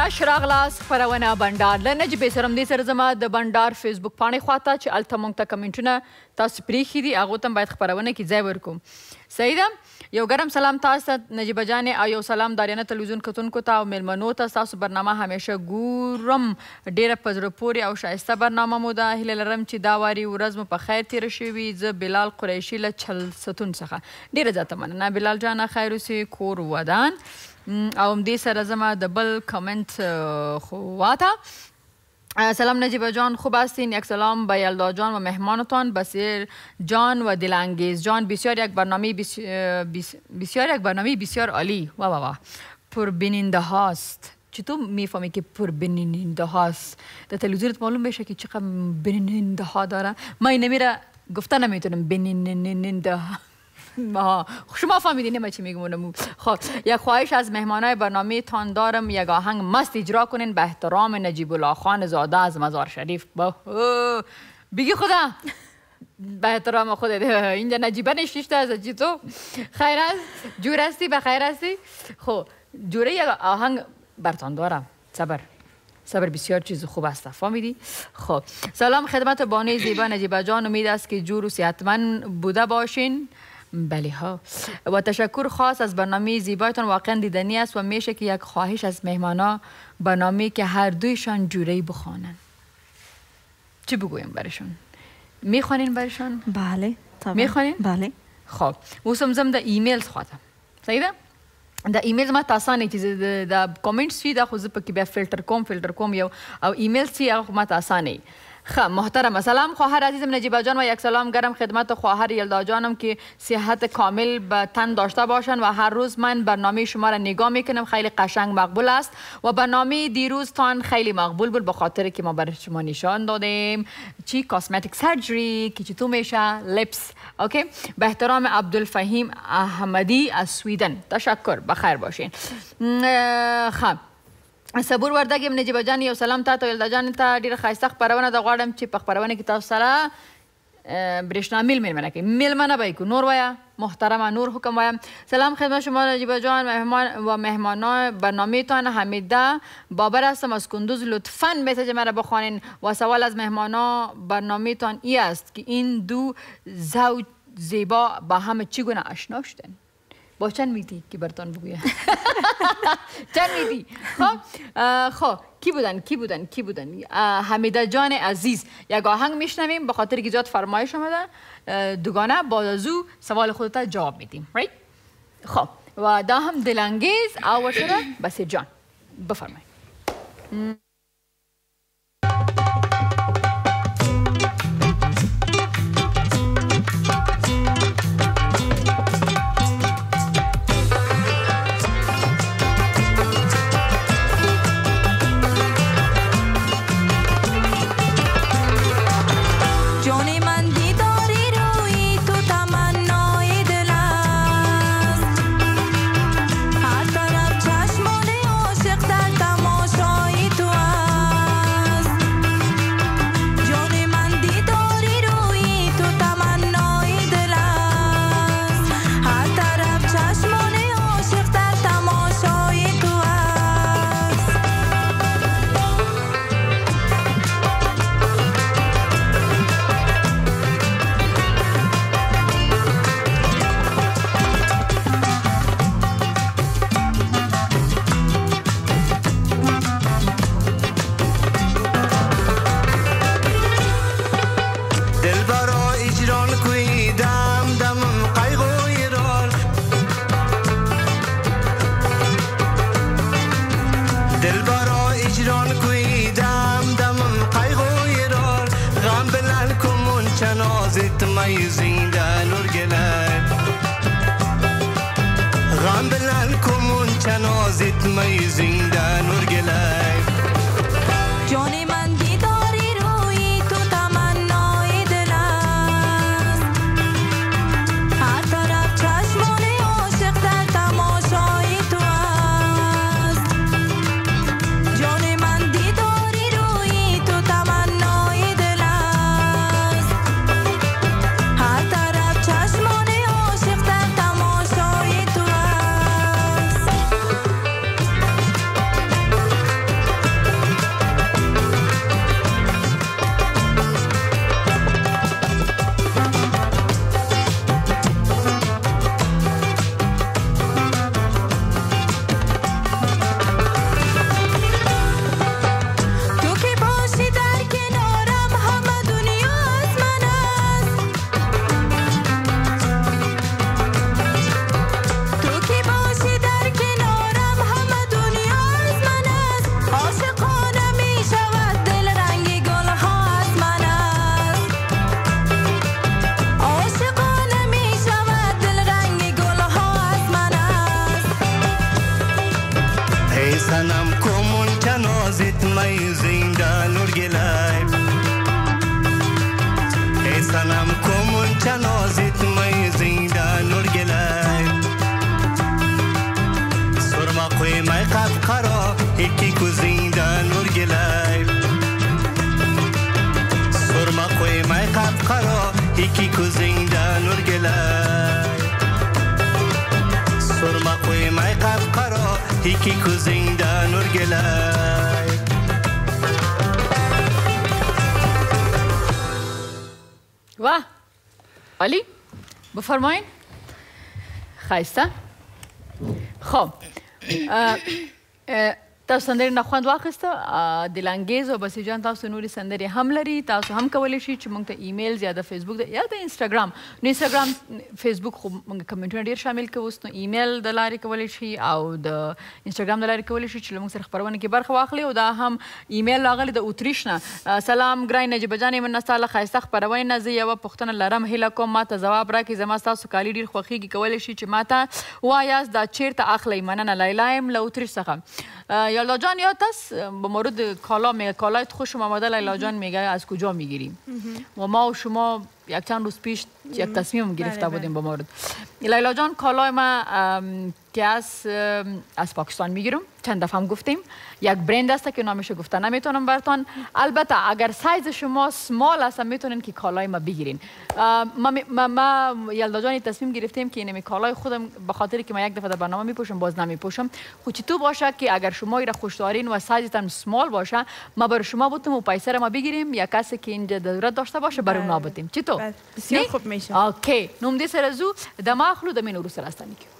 خوش راغلاس خبرونه بندار له نجيب سرم دي سره زما د بندار فیسبوک پاڼې خواته چې الته مونږ ته کمنټونه تاسو پریخي دي هغه تم باید خبرونه کې ځای ورکوم. ده یو ګرم سلام تاسو ته نجيب جان او یو سلام داریانه تلویزیون کتونکو ته او ملمنو ته تاسو برنامه همیشه ګورم. ډیره پزړه پوري او شایسته برنامه مو ده. هیله لرم چې دا واری ورځ مو په خیر تیر شي وي زه بلال قریشي له چل ستون څخه. ډیره زیاته مننه. بلال جان خیر اوسې کور ودان. او دې سره زما د بل کامنت خواته سلام نجیب جان خوب هستین؟ یک سلام به یلدا جان و مهمانتان. بسیر جان و دلانگیز. جان بسیار یک برنامه بسیار, بسیار یک برنامه بسیار عالی. و و و پربیننده هاست. چطور می‌فهمی که پربیننده هاست؟ در تلویزیونت معلوم بشه که چقدر بیننده ها داره. من نمیره گفته نمی‌تونم. بیننده ها. شما فهمیدین ما چی میگم خب یک خواهش از مهمانای برنامه تان دارم یک آهنگ مست اجرا کنین به احترام نجیب الله خان زاده از مزار شریف. بگی خدا. به احترام خود. اینجا نجیبه نشیشته از تو؟ خیر است جور هستی؟ به خیر هستی؟ خب جوره یک آهنگ برتان دارم صبر. صبر بسیار چیز خوب است. فهمیدی؟ خب سلام خدمت بانه زیبا. نجیبه جان امید است که جور و صحتمند بوده باشین. بله ها. و تشکر خاص از برنامه زیبایتان واقعا دیدنی است و میشه که یک خواهش از مهمانا برنامه که هر دویشان جوری بخوانن. چی بگویم برشون میخوانین برشان بله طبعا. میخوانین؟ بله. خب وسم زم د ایمیلز خواته صحیح ده؟ د ایمیل ما تاسو نه چې د کامنټس وی دا خو زه پکې بیا فلټر کوم فلټر کوم یو او ایمیل سی هغه ما تاسو نه خب محترم سلام. خواهر عزیزم نجیبا جان و یک سلام گرم خدمت خواهر یلدا جانم که صحت کامل به تن داشته باشن و هر روز من برنامه شما را نگاه می‌کنم. خیلی قشنگ مقبول است و برنامه دیروز تان خیلی مقبول بود به که ما برای شما نشان دادیم. چی؟ کاسمتیک سرجری که چطور میشه؟ لپس اوکی به احترام عبدالفهیم احمدی از سویدن. تشکر. بخیر باشین. خب. صبور وردګ ابن نجیب جان یو سلام تاسو ولدا جان ته ډیره خاصه خبرونه د غواړم چې په خبرونه کې تاسو سره برشنا میل میل کې میل منه به کو نور وایا محترم نور حکم وایم سلام خدمت شما نجیب جان مهمان و مهمانان برنامه تان حمیده. بابر هستم از کندوز لطفا مسیج مرا بخوانین. و سوال از مهمانان برنامه تان ای است که این دو زوج زیبا با هم چگونه آشنا شدن؟ با میدی که برتان بگویم چند میدی خب خب کی بودن کی بودن کی بودن حمیده جان عزیز یک آهنگ میشنویم به خاطر که زیاد فرمایش آمده دوگانه با ازو سوال خودت جواب میدیم right? خب و دا هم دلانگیز او شده بسیر جان بفرمایید Gözüme yüzünden nur gelen گلای سرما قوی می قد قرا یکی کو زینده نور گلای سرما قوی می قد قرا یکی کو زینده نور گلای و علی بفرمایین خایسته خب اه، اه، تاسو سندرې نه خوند واخیسته اه، دلانګیز او بسی جان تاسو نوري سندرې هم لري تاسو هم کولی شئ چې موږ ته ایمیل یا د فیسبوک د یا د انستګرام نو انستګرام فیسبوک خو موږ کمنټونه ډیر شامل کوو نو ایمیل د لارې کولی شئ او د انستګرام د لارې کولی شئ چې موږ سره خپرونه کې برخه واخلي او دا هم ایمیل راغلی د اتریش نه سلام ګرای نجیب جانې من نستاله خایسته خپرونه نه زه یوه پوښتنه لرم هیله کوم ما ته ځواب راکړئ زما ستاسو کالي ډیر خوښیږي کولی شئ چې ما ته وایاست دا چیرته اخلئ؟ مننه لیلا یم له اتریش څخه یالا جان یاد است؟ به مورد کالا میگه کالای خوشم آمده لیلا جان میگه از کجا می‌گیریم. و ما و شما یک چند روز پیش یک تصمیم گرفته بله، بودیم به مورد. لیلا جان کالای ما که از از پاکستان می‌گیرم. چند دفعه هم گفتیم. یک برند است که نامش گفته. نمی‌تونم برتان البته اگر سایز شما سمال است می‌تونین که کالای ما بگیرین. ما, ما, ما یلدا جان تصمیم گرفتیم که اینمی کالای خودم به خاطر که ما یک دفعه در برنامه میپوشم باز نمیپوشم. خود تو باشه که اگر شما ایره خوش دارین و سایزتان سمال باشه ما برای شما بودیم و پیسه را ما بگیریم. یا کسی که اینجا ضرورت داشته باشه برای اونا بله. بودیم. چطور بله. بسیار خوب میشه اوکی نو موږ سره زو د ماخلو د مینورو سره ستانیکو